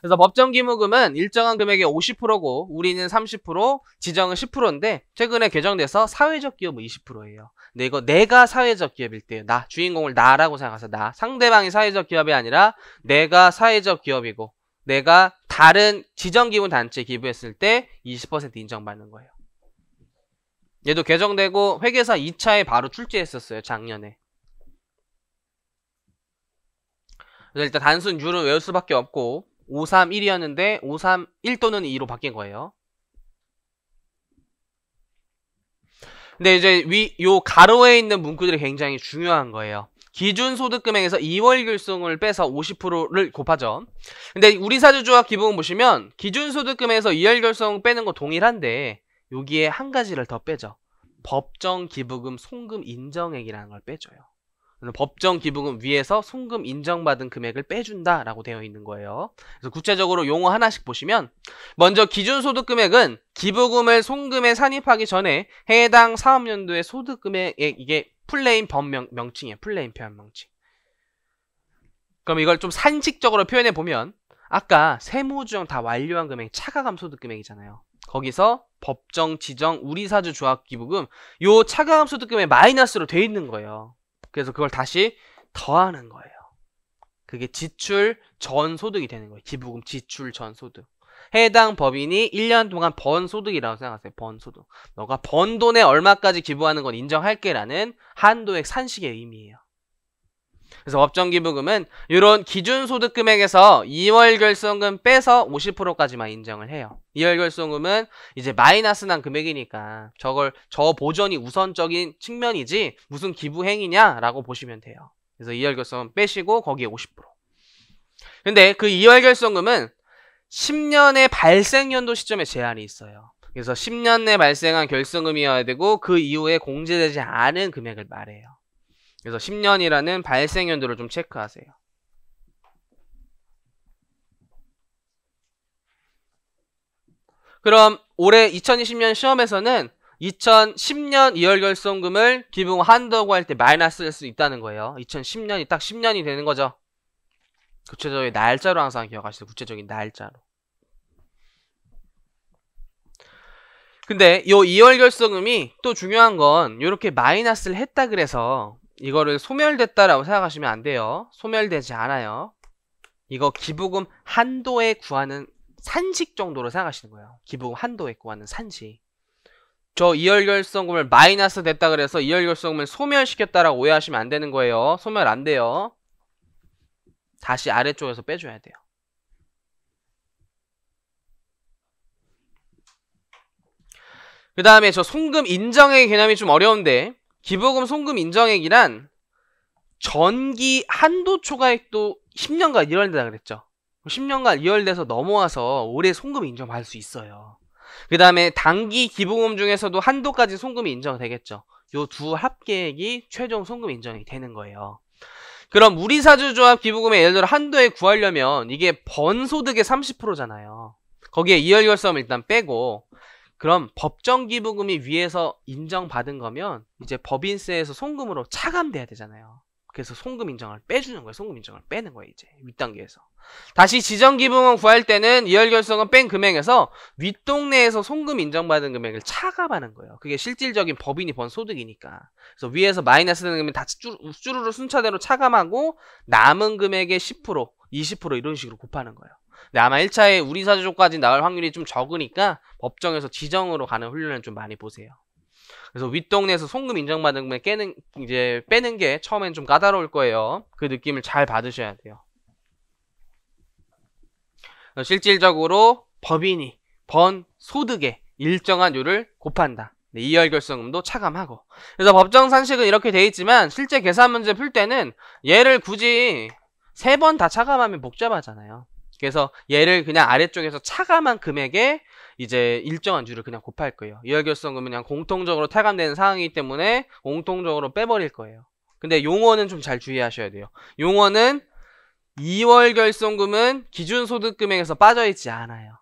그래서 법정 기무금은 일정한 금액의 50%고 우리는 30%, 지정은 10%인데 최근에 개정돼서 사회적 기업은 20%예요. 근데 이거 내가 사회적 기업일 때요. 나 주인공을 나라고 생각해서 나 상대방이 사회적 기업이 아니라 내가 사회적 기업이고 내가 다른 지정 기부 단체에 기부했을 때 20% 인정받는 거예요. 얘도 개정되고 회계사 2차에 바로 출제했었어요. 작년에. 그래서 일단 단순 율은 외울 수밖에 없고 531이었는데 531 또는 2로 바뀐 거예요. 근데 이제 위 요 가로에 있는 문구들이 굉장히 중요한 거예요. 기준 소득 금액에서 2월 결송을 빼서 50%를 곱하죠. 근데 우리 사주조합 기부금 보시면 기준 소득 금액에서 2월 결송 빼는 거 동일한데 여기에 한 가지를 더 빼죠. 법정 기부금 송금 인정액이라는 걸 빼줘요. 법정 기부금 위에서 손금 인정받은 금액을 빼준다라고 되어 있는 거예요. 그래서 구체적으로 용어 하나씩 보시면 먼저 기준 소득 금액은 기부금을 손금에 산입하기 전에 해당 사업연도의 소득 금액 이게 full name 법명 명칭이에요. full name 표현 명칭. 그럼 이걸 좀 산식적으로 표현해 보면 아까 세무조정 다 완료한 금액이 차가감 소득 금액이잖아요. 거기서 법정 지정 우리사주 조합 기부금 요 차가감 소득 금액 마이너스로 돼 있는 거예요. 그래서 그걸 다시 더하는 거예요. 그게 지출 전 소득이 되는 거예요. 기부금 지출 전 소득. 해당 법인이 1년 동안 번 소득이라고 생각하세요. 번 소득. 너가 번 돈에 얼마까지 기부하는 건 인정할게라는 한도액 산식의 의미예요. 그래서 법정기부금은 이런 기준소득 금액에서 2월 결손금 빼서 50%까지만 인정을 해요. 2월 결손금은 이제 마이너스 난 금액이니까 저걸 저 보전이 우선적인 측면이지 무슨 기부 행위냐라고 보시면 돼요. 그래서 2월 결손금 빼시고 거기에 50%. 근데 그 2월 결손금은 10년의 발생 연도 시점에 제한이 있어요. 그래서 10년 내 발생한 결손금이어야 되고 그 이후에 공제되지 않은 금액을 말해요. 그래서 10년이라는 발생 연도를 좀 체크하세요. 그럼 올해 2020년 시험에서는 2010년 2월 결손금을 기부 한다고 할 때 마이너스일 수 있다는 거예요. 2010년이 딱 10년이 되는 거죠. 구체적인 날짜로 항상 기억하시죠. 구체적인 날짜로. 근데 요 2월 결손금이 또 중요한 건 이렇게 마이너스를 했다 그래서 이거를 소멸됐다라고 생각하시면 안 돼요. 소멸되지 않아요. 이거 기부금 한도에 구하는 산식 정도로 생각하시는 거예요. 기부금 한도에 구하는 산식. 저 이월결성금을 마이너스 됐다 그래서 이월결성금을 소멸시켰다라고 오해하시면 안 되는 거예요. 소멸 안 돼요. 다시 아래쪽에서 빼줘야 돼요. 그 다음에 저 송금 인정의 개념이 좀 어려운데 기부금 송금 인정액이란 전기 한도 초과액도 10년간 이월된다 그랬죠. 10년간 이월돼서 넘어와서 올해 송금 인정받을 수 있어요. 그 다음에 단기 기부금 중에서도 한도까지 송금이 인정되겠죠. 요 두 합계액이 최종 송금 인정이 되는 거예요. 그럼 우리사주조합 기부금의 예를 들어 한도에 구하려면 이게 번소득의 30%잖아요. 거기에 이월결섬을 일단 빼고 그럼 법정 기부금이 위에서 인정받은 거면 이제 법인세에서 송금으로 차감돼야 되잖아요. 그래서 송금 인정을 빼주는 거예요. 송금 인정을 빼는 거예요. 이제 윗단계에서. 다시 지정 기부금 구할 때는 이월 결성은 뺀 금액에서 윗동네에서 송금 인정받은 금액을 차감하는 거예요. 그게 실질적인 법인이 번 소득이니까. 그래서 위에서 마이너스 되는 금액 다 쭈루루 순차대로 차감하고 남은 금액의 10%, 20% 이런 식으로 곱하는 거예요. 근데 아마 1차에 우리 사주조까지 나올 확률이 좀 적으니까 법정에서 지정으로 가는 훈련을 좀 많이 보세요. 그래서 윗동네에서 송금 인정받은 금액 깨는 이제 빼는 게 처음엔 좀 까다로울 거예요. 그 느낌을 잘 받으셔야 돼요. 실질적으로 법인이 번 소득의 일정한 율을 곱한다. 네, 이월 결성금도 차감하고. 그래서 법정 산식은 이렇게 돼 있지만 실제 계산 문제 풀 때는 얘를 굳이 세 번 다 차감하면 복잡하잖아요. 그래서 얘를 그냥 아래쪽에서 차감한 금액에 이제 일정한 주를 그냥 곱할 거예요. 이월결성금은 그냥 공통적으로 탈감되는 상황이기 때문에 공통적으로 빼버릴 거예요. 근데 용어는 좀 잘 주의하셔야 돼요. 용어는 2월 결성금은 기준소득금액에서 빠져있지 않아요.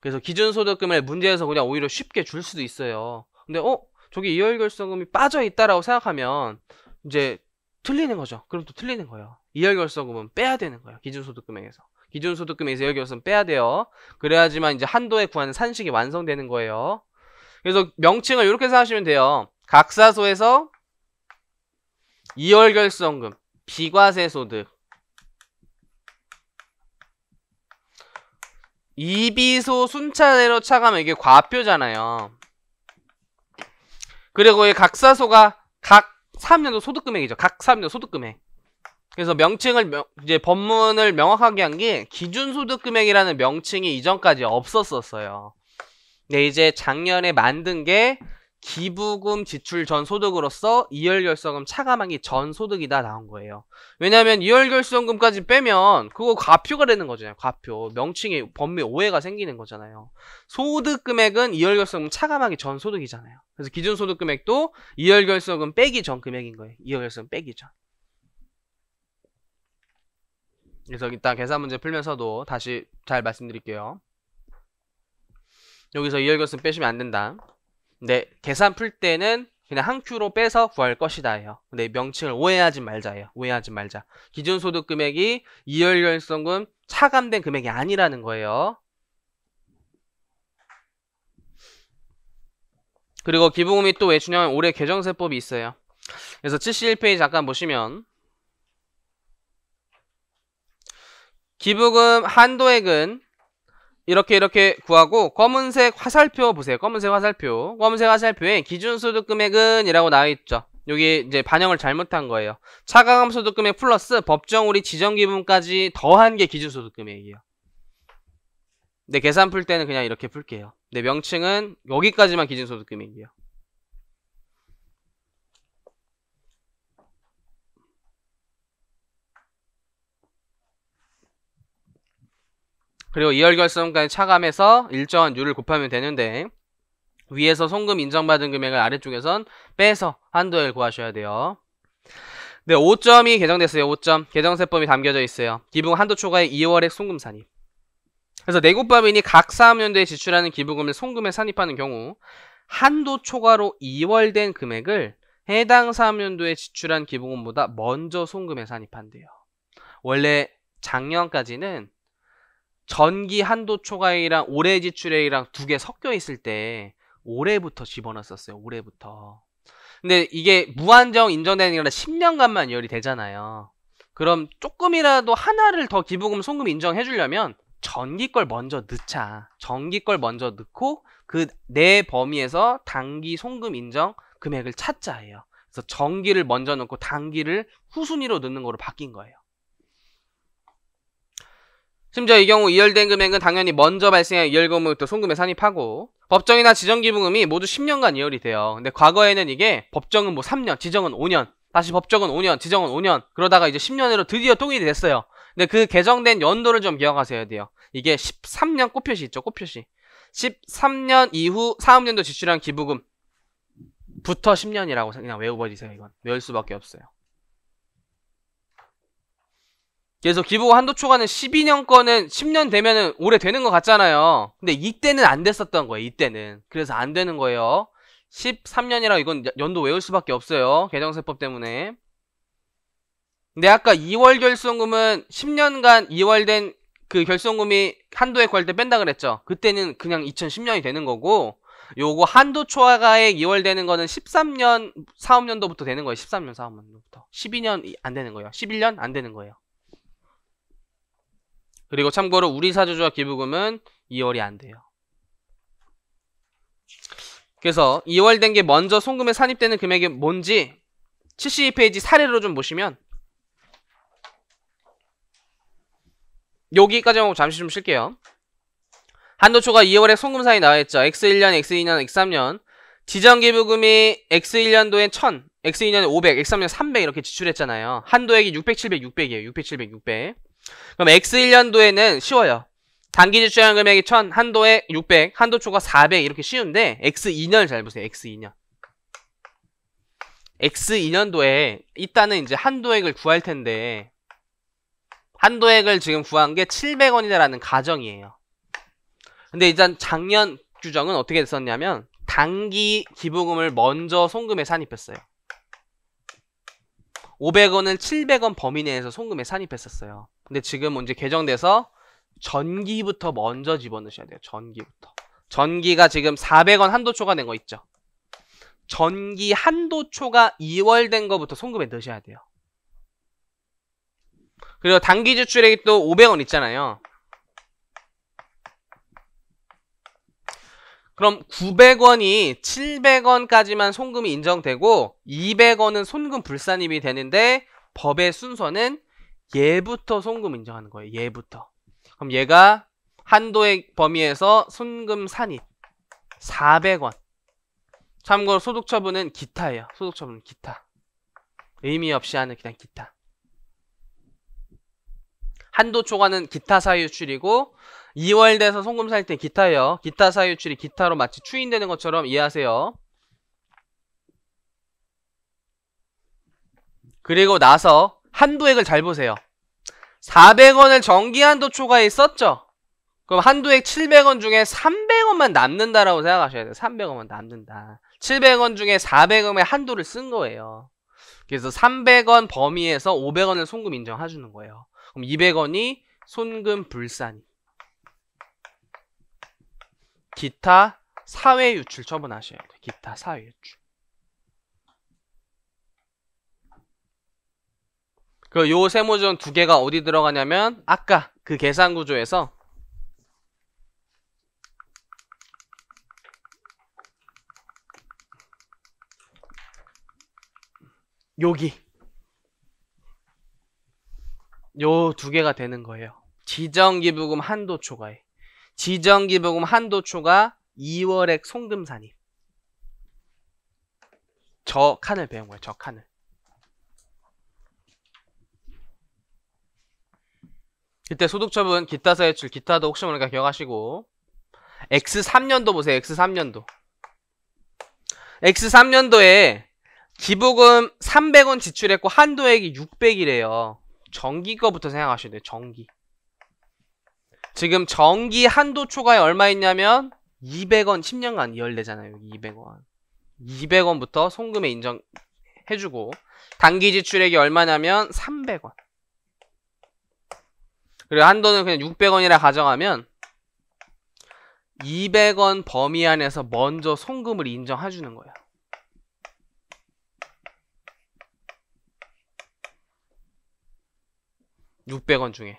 그래서 기준소득금을 문제에서 그냥 오히려 쉽게 줄 수도 있어요. 근데 어? 저기 2월 결성금이 빠져있다라고 생각하면 이제 틀리는 거죠. 그럼 또 틀리는 거예요. 2월 결성금은 빼야 되는 거예요. 기준소득금액에서. 기준소득금에서 이월결손 빼야 돼요. 그래야지만 이제 한도에 구하는 산식이 완성되는 거예요. 그래서 명칭을 이렇게 생각하시면 돼요. 각사소에서 2월 결성금, 비과세 소득, 이비소 순차대로 차가면 이게 과표잖아요. 그리고 이 각사소가 각 3년도 소득금액이죠. 각 3년도 소득금액. 그래서 명칭을 명, 이제 법문을 명확하게 한 게 기준소득금액이라는 명칭이 이전까지 없었었어요. 근데 이제 작년에 만든 게 기부금 지출 전 소득으로서 이월결성금 차감하기 전 소득이다 나온 거예요. 왜냐하면 이월결성금까지 빼면 그거 과표가 되는 거잖아요. 과표. 명칭에 법미 오해가 생기는 거잖아요. 소득 금액은 이월결성금 차감하기 전 소득이잖아요. 그래서 기준 소득 금액도 이월결성금 빼기 전 금액인 거예요. 이월결성금 빼기 전. 그래서 이따 계산 문제 풀면서도 다시 잘 말씀드릴게요. 여기서 이월결성 빼시면 안 된다. 근데 계산 풀 때는 그냥 한 큐로 빼서 구할 것이다예요. 근데 명칭을 오해하지 말자예요. 오해하지 말자. 기준 소득 금액이 이월결성금 차감된 금액이 아니라는 거예요. 그리고 기부금이 또왜 중요하면 올해 개정세법이 있어요. 그래서 71페이지 잠깐 보시면 기부금 한도액은 이렇게 이렇게 구하고 검은색 화살표 보세요. 검은색 화살표. 검은색 화살표에 기준소득 금액은 이라고 나와 있죠. 여기 이제 반영을 잘못한 거예요. 차가감 소득 금액 플러스 법정우리 지정 기분까지 더한 게 기준소득 금액이에요. 네, 계산 풀 때는 그냥 이렇게 풀게요. 네, 명칭은 여기까지만 기준소득 금액이에요. 그리고 이월결성까지 차감해서 일정한 율을 곱하면 되는데 위에서 송금 인정받은 금액을 아래쪽에선 빼서 한도액을 구하셔야 돼요. 네, 5점이 개정됐어요. 5점. 개정세법이 담겨져 있어요. 기부금 한도 초과의 2월액 송금 산입. 그래서 내국법인이 각 사업연도에 지출하는 기부금을 송금에 산입하는 경우 한도 초과로 2월된 금액을 해당 사업연도에 지출한 기부금보다 먼저 송금에 산입한대요. 원래 작년까지는 전기 한도 초과액이랑 올해 지출액이랑 두 개 섞여 있을 때 올해부터 집어넣었어요. 올해부터. 근데 이게 무한정 인정되는 게 아니라 10년간만 열이 되잖아요. 그럼 조금이라도 하나를 더 기부금 송금 인정해 주려면 전기 걸 먼저 넣자. 전기 걸 먼저 넣고 그 내 범위에서 단기 송금 인정 금액을 찾자예요. 그래서 전기를 먼저 넣고 단기를 후순위로 넣는 거로 바뀐 거예요. 심지어 이 경우 이월된 금액은 당연히 먼저 발생한 이월금액부터 송금에 산입하고 법정이나 지정기부금이 모두 10년간 이월이 돼요. 근데 과거에는 이게 법정은 뭐 3년, 지정은 5년, 다시 법정은 5년, 지정은 5년 그러다가 이제 10년으로 드디어 통일이 됐어요. 근데 그 개정된 연도를 좀 기억하셔야 돼요. 이게 13년 꽃표시 있죠, 꽃표시. 13년 이후 사업년도 지출한 기부금부터 10년이라고 그냥 외워버리세요, 이건. 외울 수밖에 없어요. 그래서 기부 한도 초과는 12년 거는 10년 되면은 오래 되는 것 같잖아요. 근데 이때는 안 됐었던 거예요. 이때는. 그래서 안 되는 거예요. 13년이라 이건 연도 외울 수밖에 없어요. 개정세법 때문에. 근데 아까 2월 결손금은 10년간 2월 된 그 결손금이 한도에 구할 때 뺀다 그랬죠. 그때는 그냥 2010년이 되는 거고 요거 한도 초과액 2월 되는 거는 13년 사업년도부터 되는 거예요. 13년 사업년도부터. 12년 안 되는 거예요. 11년 안 되는 거예요. 그리고 참고로 우리 사주주와 기부금은 2월이 안 돼요. 그래서 2월 된 게 먼저 송금에 산입되는 금액이 뭔지 72페이지 사례로 좀 보시면 여기까지만 잠시 좀 쉴게요. 한도초가 2월에 송금사이 나와있죠. X1년, X2년, X3년 지정기부금이 X1년도에 1000, X2년에 500, X3년 300 이렇게 지출했잖아요. 한도액이 600, 700, 600이에요. 600, 700, 600 그럼 X1년도에는 쉬워요. 단기 지출한 금액이 1000, 한도에 600, 한도 초과 400 이렇게 쉬운데 X2년 잘 보세요. X2년. X2년도에 일단은 이제 한도액을 구할 텐데 한도액을 지금 구한 게 700원이다라는 가정이에요. 근데 일단 작년 규정은 어떻게 됐었냐면 단기 기부금을 먼저 송금에 산입했어요. 500원을 700원 범위 내에서 송금에 산입했었어요. 근데 지금 이제 개정돼서 전기부터 먼저 집어넣으셔야 돼요. 전기부터. 전기가 지금 400원 한도 초과된 거 있죠. 전기 한도 초가 2월 된 거부터 송금에 넣으셔야 돼요. 그리고 단기 지출액이 또 500원 있잖아요. 그럼 900원이 700원까지만 송금이 인정되고 200원은 송금 불산입이 되는데 법의 순서는 얘부터 송금 인정하는 거예요. 얘부터. 그럼 얘가 한도액 범위에서 송금 산입 400원. 참고로 소득처분은 기타예요. 소득처분은 기타. 의미 없이 하는 그냥 기타. 한도 초과는 기타 사유출이고 2월 돼서 송금 살 때 기타예요. 기타 사유출이 기타로 마치 추인되는 것처럼 이해하세요. 그리고 나서 한도액을 잘 보세요. 400원을 정기 한도 초과에 썼죠? 그럼 한도액 700원 중에 300원만 남는다라고 생각하셔야 돼요. 300원만 남는다. 700원 중에 400원의 한도를 쓴 거예요. 그래서 300원 범위에서 500원을 송금 인정해주는 거예요. 그럼 200원이 손금 불산이. 기타 사회 유출 처분하셔야 돼요. 기타 사회 유출. 그 요 세모전 두 개가 어디 들어가냐면 아까 그 계산 구조에서 여기 요 두 개가 되는 거예요. 지정기부금 한도 초과에 지정기부금 한도 초과 2월액 송금산입 저 칸을 배운 거예요. 저 칸을 그때 소득처분 기타 사유출 기타도 혹시 모르니까 기억하시고 X3년도 보세요. X3년도 X3년도에 기부금 300원 지출했고 한도액이 600이래요. 정기 거부터 생각하셔야 돼요. 정기. 지금 정기 한도 초과에 얼마 있냐면 200원 10년간 이월되잖아요. 200원. 200원부터 송금에 인정해주고 단기 지출액이 얼마냐면 300원. 그리고 한도는 그냥 600원이라 가정하면 200원 범위 안에서 먼저 송금을 인정해주는 거예요. 600원 중에.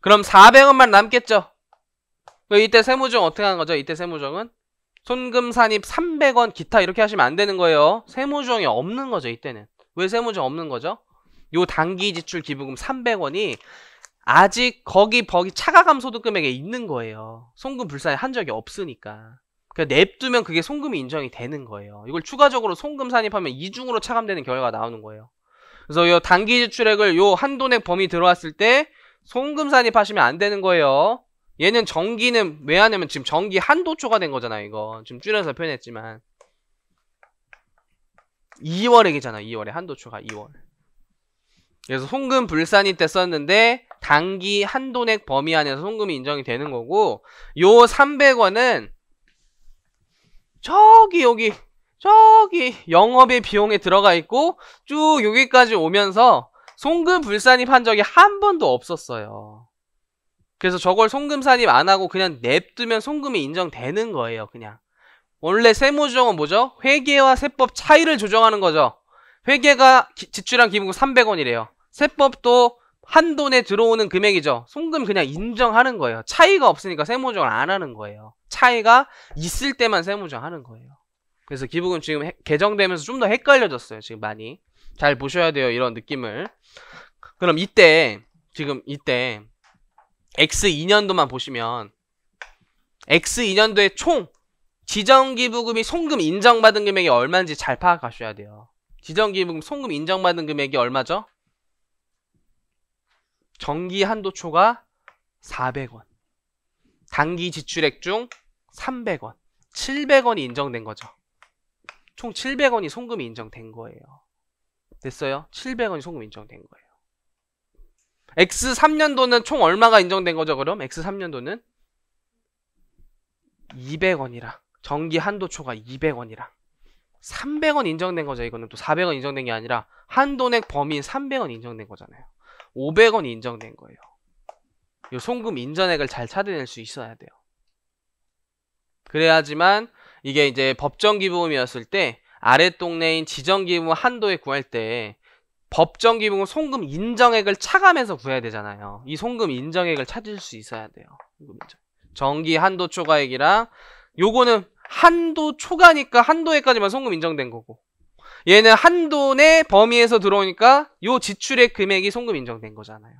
그럼 400원만 남겠죠? 이때 세무정 어떻게 하는 거죠? 이때 세무정은 손금 산입 300원 기타 이렇게 하시면 안 되는 거예요. 세무정이 없는 거죠, 이때는. 왜 세무정 없는 거죠? 요 단기 지출 기부금 300원이 아직 거기 버기 차가 감 소득 금액에 있는 거예요. 송금 불산에 한 적이 없으니까. 그냥 냅두면 그게 송금이 인정이 되는 거예요. 이걸 추가적으로 송금 산입하면 이중으로 차감되는 결과가 나오는 거예요. 그래서 요 단기 지출액을 요 한도액 범위 들어왔을 때 송금 산입하시면 안 되는 거예요. 얘는 정기는 왜 하냐면 지금 정기 한도 초과된 거잖아요. 이거 지금 줄여서 표현했지만 2월액이잖아. 2월에 한도 초과 2월. 그래서 송금 불산입 때 썼는데 단기 한도액 범위 안에서 송금이 인정이 되는 거고 요 300원은 저기 여기 저기 영업의 비용에 들어가 있고 쭉 여기까지 오면서 송금 불산입 한 적이 한 번도 없었어요. 그래서 저걸 송금 산입 안 하고 그냥 냅두면 송금이 인정되는 거예요. 그냥 원래 세무조정은 뭐죠? 회계와 세법 차이를 조정하는 거죠. 회계가 기, 지출한 기부금 300원이래요. 세법도 한돈에 들어오는 금액이죠. 송금 그냥 인정하는 거예요. 차이가 없으니까 세무조정을 안 하는 거예요. 차이가 있을 때만 세무조정 하는 거예요. 그래서 기부금 지금 해, 개정되면서 좀 더 헷갈려졌어요. 지금 많이. 잘 보셔야 돼요. 이런 느낌을. 그럼 이때, 지금 이때, X2년도만 보시면, X2년도에 총 지정기부금이 송금 인정받은 금액이 얼마인지 잘 파악하셔야 돼요. 지정기부금 송금 인정받은 금액이 얼마죠? 정기 한도 초가 400원. 단기 지출액 중 300원. 700원이 인정된 거죠. 총 700원이 송금이 인정된 거예요. 됐어요? 700원이 송금 인정된 거예요. X3년도는 총 얼마가 인정된 거죠, 그럼? X3년도는 200원이랑 정기 한도 초가 200원이랑 300원 인정된 거죠. 이거는 또 400원 인정된 게 아니라 한도액 범위인 300원 인정된 거잖아요. 500원 인정된 거예요. 요 송금 인전액을 잘 찾아낼 수 있어야 돼요. 그래야지만 이게 이제 법정기부금이었을 때 아랫동네인 지정기부금 한도에 구할 때 법정기부금 송금 인정액을 차감해서 구해야 되잖아요. 이 송금 인정액을 찾을 수 있어야 돼요. 정기 한도 초과액이랑 요거는 한도 초과니까 한도액까지만 송금 인정된 거고 얘는 내 범위에서 들어오니까 요 지출액 금액이 송금 인정된 거잖아요.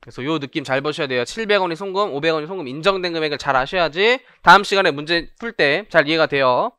그래서 요 느낌 잘 보셔야 돼요. 700원이 송금, 500원이 송금 인정된 금액을 잘 아셔야지 다음 시간에 문제 풀 때 잘 이해가 돼요.